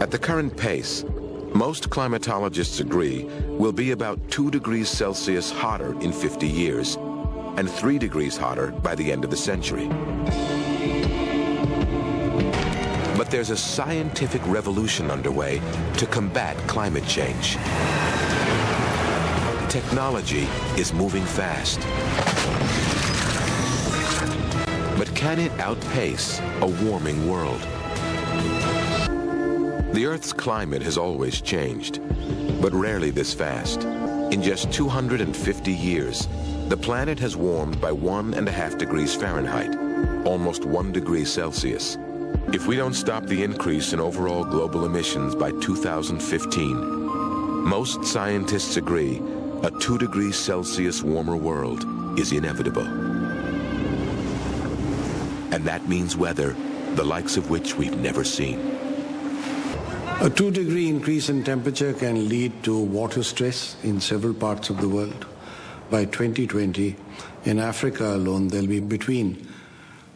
At the current pace, most climatologists agree we'll be about 2 degrees Celsius hotter in 50 years and 3 degrees hotter by the end of the century. But there's a scientific revolution underway to combat climate change. Technology is moving fast. But can it outpace a warming world? The Earth's climate has always changed, but rarely this fast. In just 250 years, the planet has warmed by one and a half degrees Fahrenheit, almost one degree Celsius. If we don't stop the increase in overall global emissions by 2015, most scientists agree a 2 degrees Celsius warmer world is inevitable. And that means weather, the likes of which we've never seen. A 2 degree increase in temperature can lead to water stress in several parts of the world. By 2020, in Africa alone, there'll be between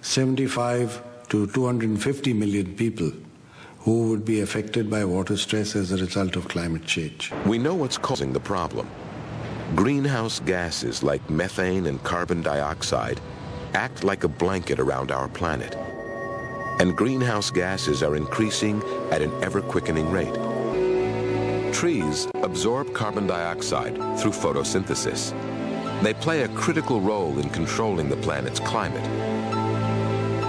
75 to 250 million people who would be affected by water stress as a result of climate change. We know what's causing the problem. Greenhouse gases like methane and carbon dioxide act like a blanket around our planet. And greenhouse gases are increasing at an ever-quickening rate. Trees absorb carbon dioxide through photosynthesis. They play a critical role in controlling the planet's climate.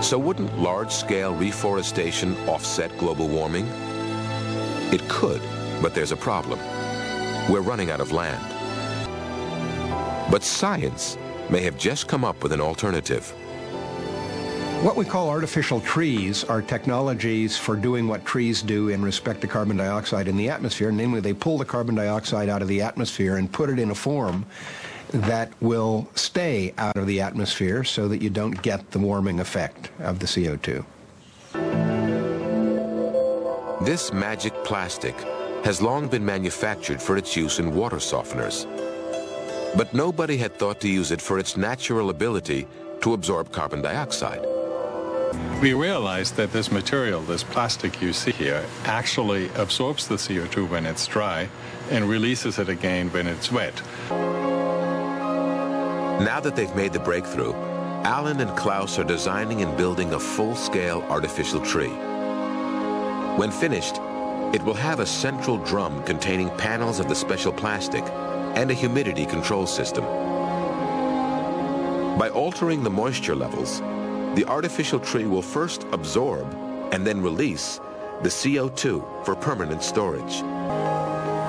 So wouldn't large-scale reforestation offset global warming? It could, but there's a problem. We're running out of land. But science may have just come up with an alternative. What we call artificial trees are technologies for doing what trees do in respect to carbon dioxide in the atmosphere. Namely, they pull the carbon dioxide out of the atmosphere and put it in a form that will stay out of the atmosphere so that you don't get the warming effect of the CO2. This magic plastic has long been manufactured for its use in water softeners. But nobody had thought to use it for its natural ability to absorb carbon dioxide. We realized that this material, this plastic you see here, actually absorbs the CO2 when it's dry and releases it again when it's wet. Now that they've made the breakthrough, Alan and Klaus are designing and building a full-scale artificial tree. When finished, it will have a central drum containing panels of the special plastic and a humidity control system. By altering the moisture levels, the artificial tree will first absorb and then release the CO2 for permanent storage.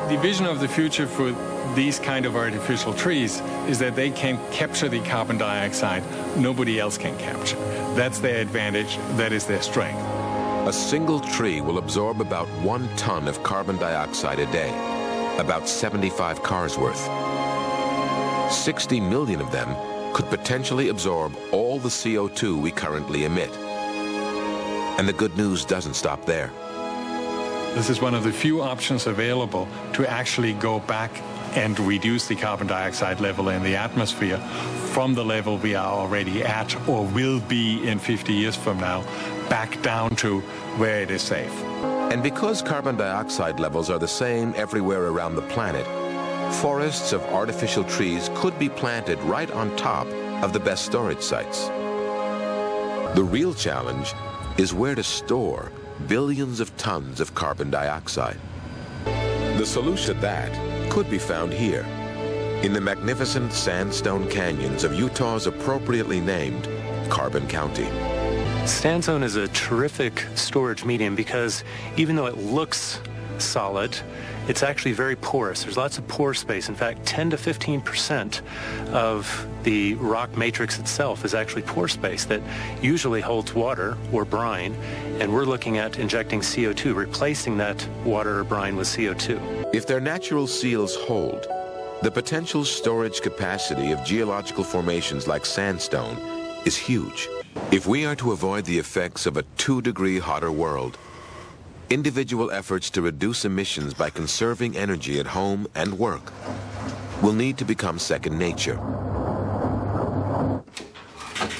The vision of the future for these kind of artificial trees is that they can capture the carbon dioxide nobody else can capture. That's their advantage, that is their strength. A single tree will absorb about one ton of carbon dioxide a day, about 75 cars worth. 60 million of them could potentially absorb all the CO2 we currently emit. And the good news doesn't stop there. This is one of the few options available to actually go back and reduce the carbon dioxide level in the atmosphere from the level we are already at or will be in 50 years from now back down to where it is safe. And because carbon dioxide levels are the same everywhere around the planet, forests of artificial trees could be planted right on top of the best storage sites. The real challenge is where to store billions of tons of carbon dioxide. The solution to that could be found here, in the magnificent sandstone canyons of Utah's appropriately named Carbon County. Sandstone is a terrific storage medium because even though it looks solid, it's actually very porous. There's lots of pore space. In fact, 10 to 15 percent of the rock matrix itself is actually pore space that usually holds water or brine, and we're looking at injecting CO2, replacing that water or brine with CO2. If their natural seals hold, the potential storage capacity of geological formations like sandstone is huge. If we are to avoid the effects of a two-degree hotter world, individual efforts to reduce emissions by conserving energy at home and work will need to become second nature.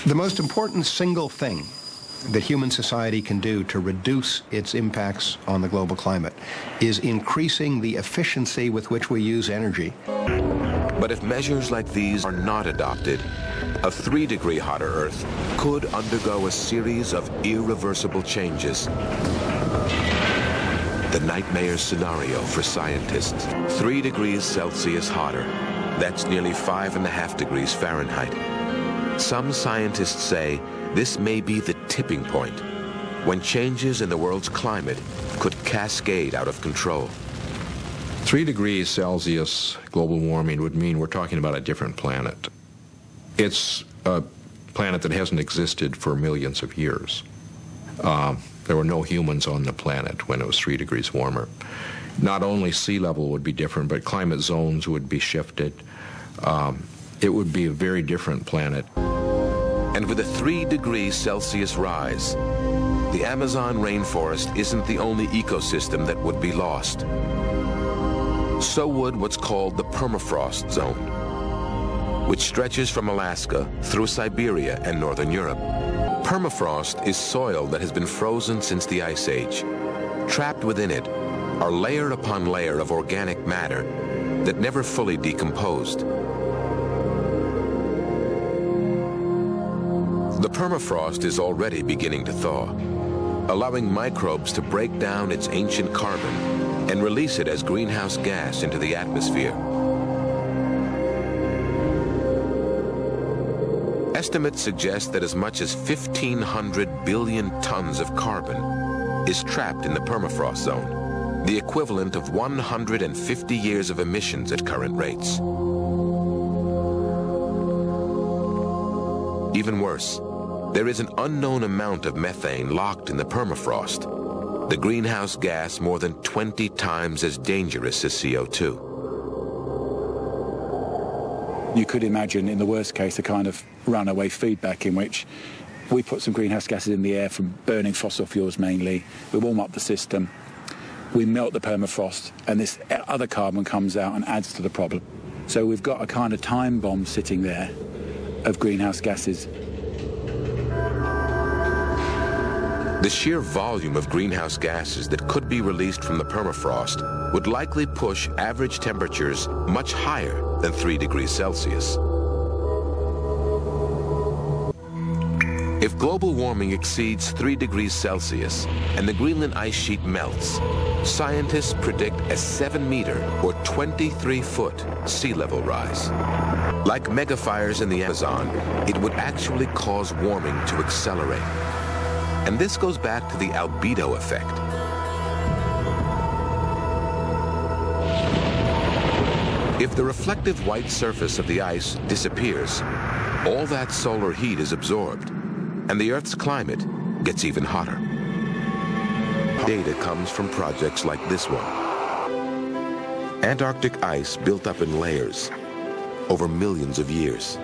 The most important single thing that human society can do to reduce its impacts on the global climate is increasing the efficiency with which we use energy. But if measures like these are not adopted, a three degree hotter Earth could undergo a series of irreversible changes. The nightmare scenario for scientists. Three degrees Celsius hotter. That's nearly five and a half degrees Fahrenheit. Some scientists say this may be the tipping point when changes in the world's climate could cascade out of control. Three degrees Celsius global warming would mean we're talking about a different planet. It's a planet that hasn't existed for millions of years. Um, there were no humans on the planet when it was three degrees warmer. Not only sea level would be different, but climate zones would be shifted. Um, it would be a very different planet. And with a three degree Celsius rise, the Amazon rainforest isn't the only ecosystem that would be lost. So would what's called the permafrost zone, which stretches from Alaska through Siberia and northern Europe. Permafrost is soil that has been frozen since the Ice Age. Trapped within it are layer upon layer of organic matter that never fully decomposed. The permafrost is already beginning to thaw, allowing microbes to break down its ancient carbon and release it as greenhouse gas into the atmosphere. Estimates suggest that as much as 1,500 billion tons of carbon is trapped in the permafrost zone, the equivalent of 150 years of emissions at current rates. Even worse, there is an unknown amount of methane locked in the permafrost, the greenhouse gas more than 20 times as dangerous as CO2. You could imagine, in the worst case, a kind of runaway feedback in which we put some greenhouse gases in the air from burning fossil fuels mainly. We warm up the system, we melt the permafrost, and this other carbon comes out and adds to the problem. So we've got a kind of time bomb sitting there of greenhouse gases. The sheer volume of greenhouse gases that could be released from the permafrost would likely push average temperatures much higher than 3 degrees Celsius. If global warming exceeds 3 degrees Celsius and the Greenland ice sheet melts, scientists predict a 7 meter or 23 foot sea level rise. Like megafires in the Amazon, it would actually cause warming to accelerate. And this goes back to the albedo effect. If the reflective white surface of the ice disappears, all that solar heat is absorbed, and the Earth's climate gets even hotter. Data comes from projects like this one. Antarctic ice built up in layers over millions of years.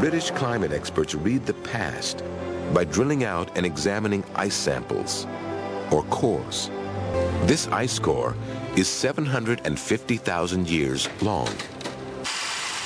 British climate experts read the past by drilling out and examining ice samples, or cores. This ice core is 750,000 years long.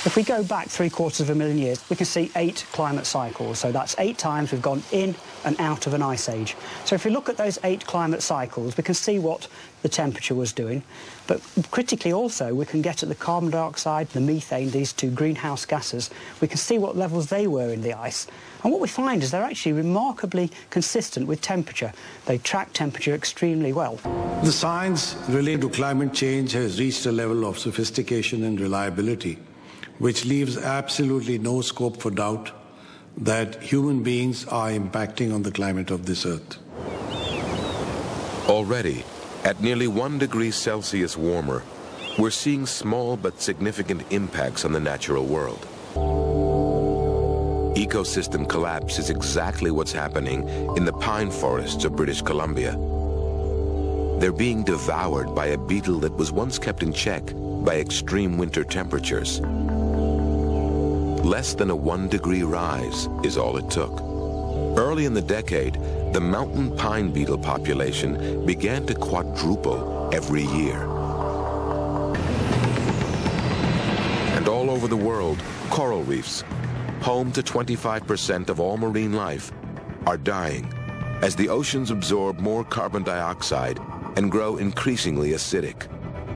If we go back three quarters of a million years, we can see eight climate cycles. So that's eight times we've gone in and out of an ice age. So if we look at those eight climate cycles, we can see what the temperature was doing. But critically also, we can get at the carbon dioxide, the methane, these two greenhouse gases. We can see what levels they were in the ice. And what we find is they're actually remarkably consistent with temperature. They track temperature extremely well. The science related to climate change has reached a level of sophistication and reliability which leaves absolutely no scope for doubt that human beings are impacting on the climate of this earth. Already, at nearly one degree Celsius warmer, we're seeing small but significant impacts on the natural world. Ecosystem collapse is exactly what's happening in the pine forests of British Columbia. They're being devoured by a beetle that was once kept in check by extreme winter temperatures. Less than a one degree rise is all it took. Early in the decade, the mountain pine beetle population began to quadruple every year. And all over the world, coral reefs, home to 25% of all marine life, are dying as the oceans absorb more carbon dioxide and grow increasingly acidic.